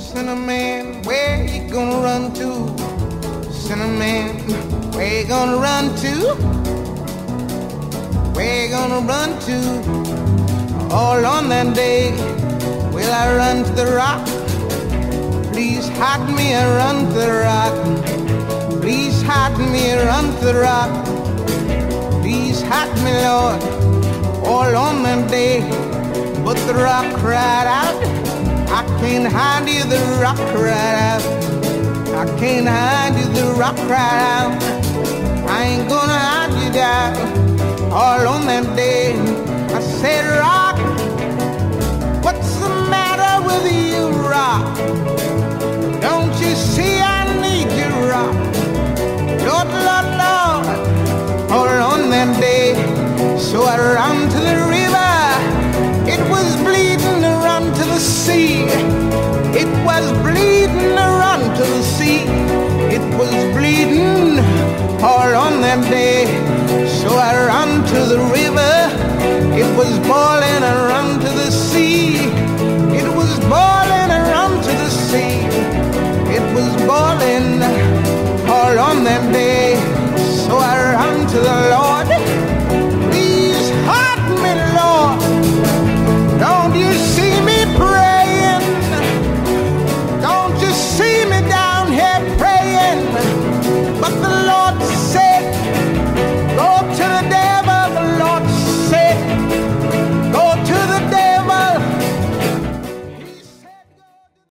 Sinnerman, where you gonna run to? Sinnerman, where you gonna run to? Where you gonna run to? All on that day, will I run to the rock? Please hide me and run to the rock. Please hide me and run to the rock. Please hide me, Lord, all on that day. But the rock cried out, I can't hide you, the rock cried out. I can't hide you, the rock cried out. I ain't gonna hide you down all on that day. Sea. It was bleeding run to the sea. It was bleeding all on that day. So I ran to the river. It was boiling.